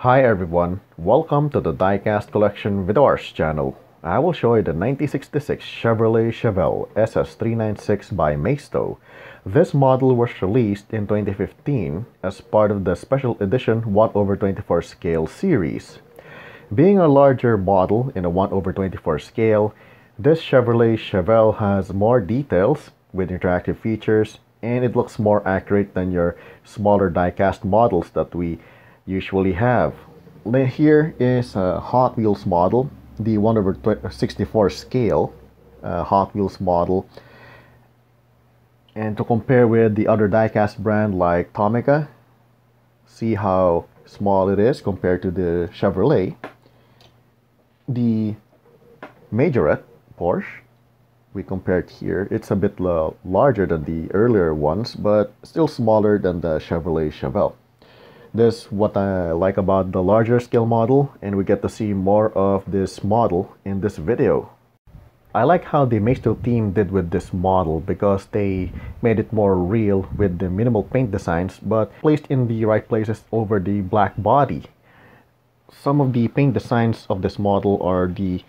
Hi everyone, welcome to the Diecast Collection Videoarts channel. I will show you the 1966 Chevrolet Chevelle SS396 by Maisto. This model was released in 2015 as part of the special edition 1 over 24 scale series. Being a larger model in a 1 over 24 scale, this Chevrolet Chevelle has more details with interactive features and it looks more accurate than your smaller diecast models that we usually have. Here is a Hot Wheels model, the 1 over 64 scale uh, Hot Wheels model. And to compare with the other diecast brand like Tomica, see how small it is compared to the Chevrolet. The Majorette Porsche we compared here, it's a bit larger than the earlier ones, but still smaller than the Chevrolet Chevelle. This is what I like about the larger scale model and we get to see more of this model in this video. I like how the Maisto team did with this model because they made it more real with the minimal paint designs but placed in the right places over the black body. Some of the paint designs of this model are the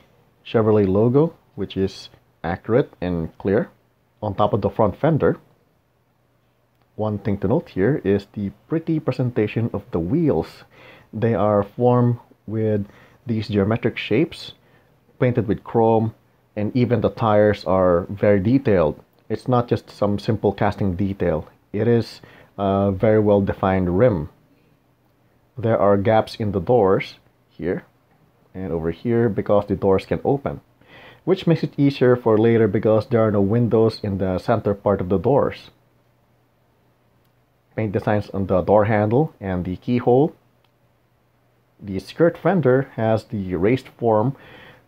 Chevrolet logo which is accurate and clear on top of the front fender one thing to note here is the pretty presentation of the wheels. They are formed with these geometric shapes, painted with chrome, and even the tires are very detailed. It's not just some simple casting detail. It is a very well defined rim. There are gaps in the doors here and over here because the doors can open which makes it easier for later because there are no windows in the center part of the doors paint designs on the door handle and the keyhole. The skirt fender has the raised form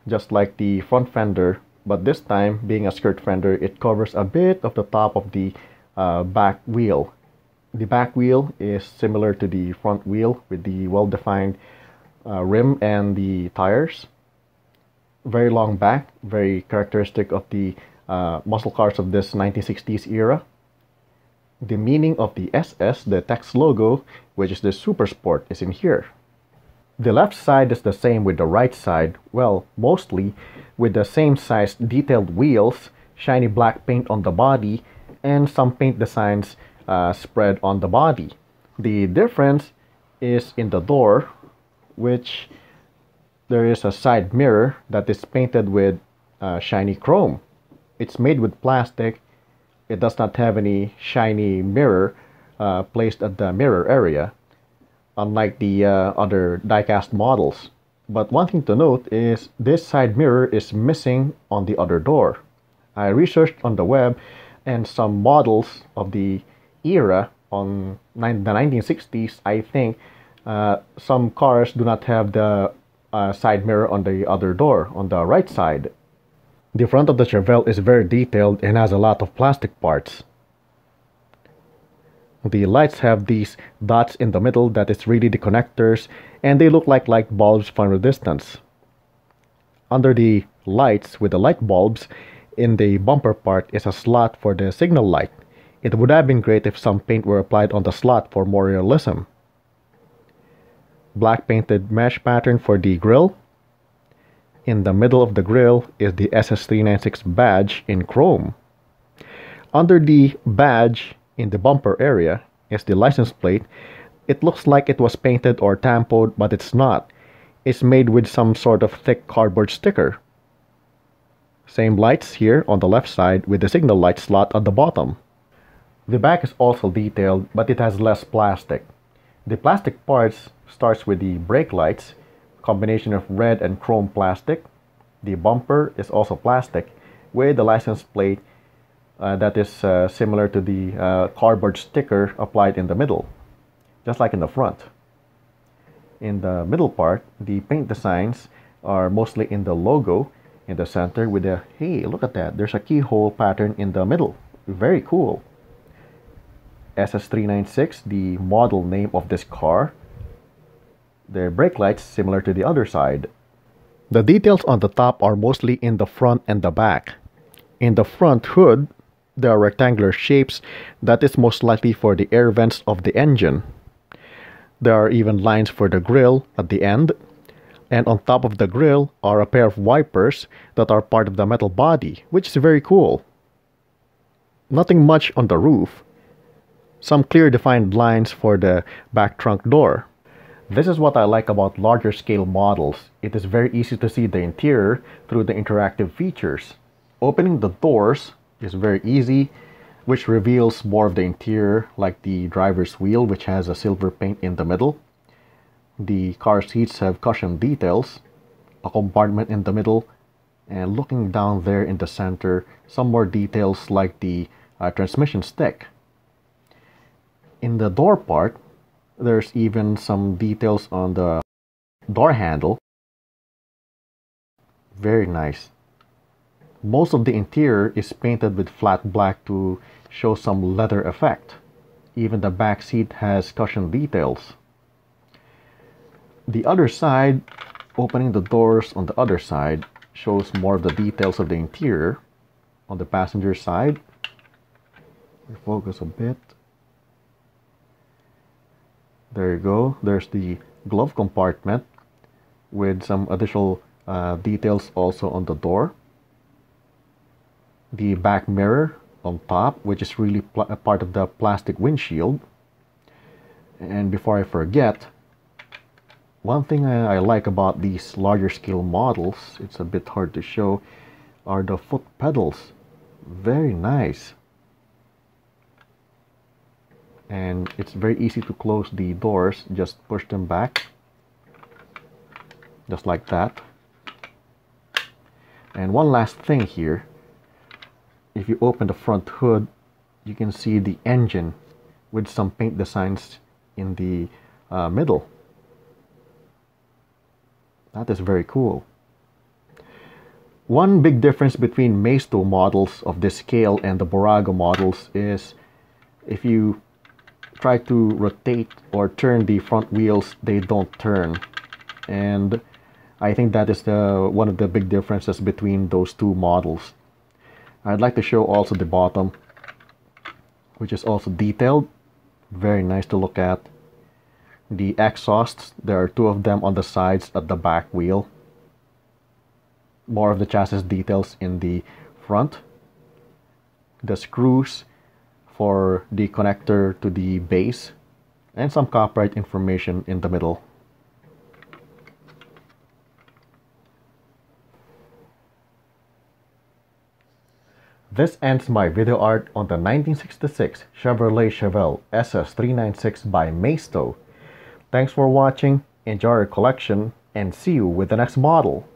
just like the front fender but this time being a skirt fender it covers a bit of the top of the uh, back wheel. The back wheel is similar to the front wheel with the well-defined uh, rim and the tires. Very long back, very characteristic of the uh, muscle cars of this 1960s era the meaning of the SS, the text logo, which is the Supersport, is in here. The left side is the same with the right side, well, mostly with the same size detailed wheels, shiny black paint on the body, and some paint designs uh, spread on the body. The difference is in the door, which there is a side mirror that is painted with uh, shiny chrome. It's made with plastic it does not have any shiny mirror uh, placed at the mirror area, unlike the uh, other diecast models. But one thing to note is this side mirror is missing on the other door. I researched on the web and some models of the era on the 1960s, I think uh, some cars do not have the uh, side mirror on the other door, on the right side. The front of the Chevelle is very detailed and has a lot of plastic parts. The lights have these dots in the middle that is really the connectors and they look like light bulbs from a distance. Under the lights with the light bulbs, in the bumper part is a slot for the signal light. It would have been great if some paint were applied on the slot for more realism. Black painted mesh pattern for the grille in the middle of the grill is the SS396 badge in chrome. Under the badge in the bumper area is the license plate. It looks like it was painted or tampoed, but it's not. It's made with some sort of thick cardboard sticker. Same lights here on the left side with the signal light slot at the bottom. The back is also detailed, but it has less plastic. The plastic parts starts with the brake lights combination of red and chrome plastic. The bumper is also plastic with the license plate uh, that is uh, similar to the uh, cardboard sticker applied in the middle, just like in the front. In the middle part, the paint designs are mostly in the logo in the center with a, hey, look at that, there's a keyhole pattern in the middle. Very cool. SS396, the model name of this car, their brake lights similar to the other side. The details on the top are mostly in the front and the back. In the front hood, there are rectangular shapes that is most likely for the air vents of the engine. there are even lines for the grill at the end. And on top of the grill are a pair of wipers that are part of the metal body, which is very cool. Nothing much on the roof. Some clear defined lines for the back trunk door. This is what I like about larger scale models. It is very easy to see the interior through the interactive features. Opening the doors is very easy, which reveals more of the interior, like the driver's wheel, which has a silver paint in the middle. The car seats have cushion details, a compartment in the middle, and looking down there in the center, some more details like the uh, transmission stick. In the door part, there's even some details on the door handle. Very nice. Most of the interior is painted with flat black to show some leather effect. Even the back seat has cushion details. The other side, opening the doors on the other side, shows more of the details of the interior. On the passenger side, we focus a bit. There you go. There's the glove compartment with some additional uh, details also on the door. The back mirror on top, which is really part of the plastic windshield. And before I forget, one thing I, I like about these larger scale models, it's a bit hard to show, are the foot pedals. Very nice and it's very easy to close the doors. Just push them back just like that. And one last thing here if you open the front hood you can see the engine with some paint designs in the uh, middle. That is very cool. One big difference between Maisto models of this scale and the Bburago models is if you try to rotate or turn the front wheels, they don't turn. And I think that is the one of the big differences between those two models. I'd like to show also the bottom, which is also detailed. Very nice to look at. The exhausts, there are two of them on the sides at the back wheel. More of the chassis details in the front. The screws for the connector to the base and some copyright information in the middle. This ends my video art on the 1966 Chevrolet Chevelle SS396 by Maisto. Thanks for watching, enjoy your collection, and see you with the next model.